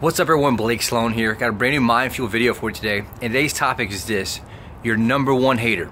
What's up everyone, Blake Sloan here. Got a brand new Mind Fuel video for you today. And today's topic is this, your number one hater,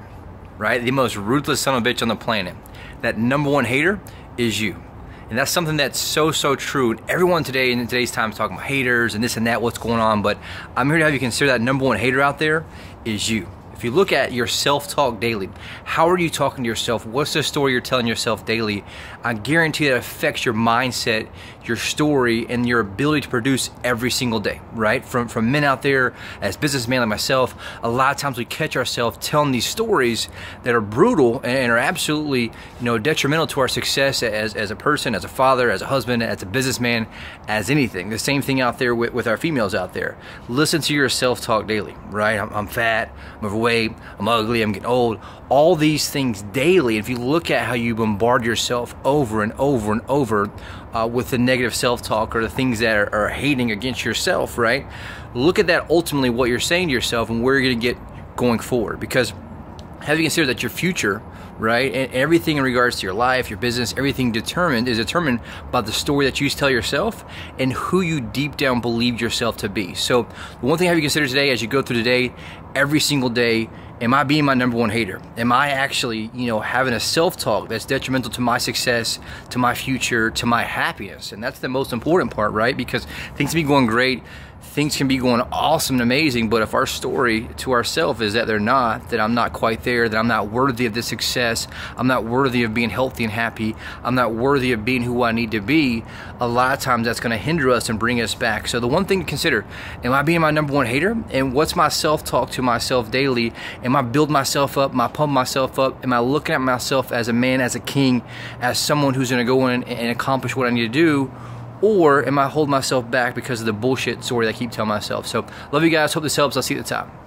right? The most ruthless son of a bitch on the planet. That number one hater is you. And that's something that's so, so true. And everyone today in today's time is talking about haters and this and that, what's going on. But I'm here to have you consider that number one hater out there is you. If you look at your self-talk daily, how are you talking to yourself? What's the story you're telling yourself daily? I guarantee that affects your mindset, your story, and your ability to produce every single day, right? From from men out there as businessmen like myself, a lot of times we catch ourselves telling these stories that are brutal and are absolutely, you know, detrimental to our success as, as a person, as a father, as a husband, as a businessman, as anything. The same thing out there with, with our females out there. Listen to your self-talk daily, right? I'm, I'm fat, I'm overweight, I'm ugly, I'm getting old. All these things daily. If you look at how you bombard yourself over and over and over uh, with the negative self talk or the things that are, are hating against yourself, right? Look at that ultimately what you're saying to yourself and where you're going to get going forward. Because have you considered that your future right? And everything in regards to your life, your business, everything determined is determined by the story that you tell yourself and who you deep down believe yourself to be. So, the one thing I have you consider today as you go through the day, every single day, am I being my number one hater? Am I actually, you know, having a self-talk that's detrimental to my success, to my future, to my happiness? And that's the most important part, right? Because things can be going great, things can be going awesome and amazing, but if our story to ourselves is that they're not, that I'm not quite there, that I'm not worthy of this success, I'm not worthy of being healthy and happy, I'm not worthy of being who I need to be, a lot of times that's going to hinder us and bring us back. So the one thing to consider, am I being my number one hater? And what's my self-talk to myself daily? Am I building myself up? Am I pumping myself up? Am I looking at myself as a man, as a king, as someone who's going to go in and accomplish what I need to do? Or am I holding myself back because of the bullshit story that I keep telling myself? So, love you guys. Hope this helps. I'll see you at the top.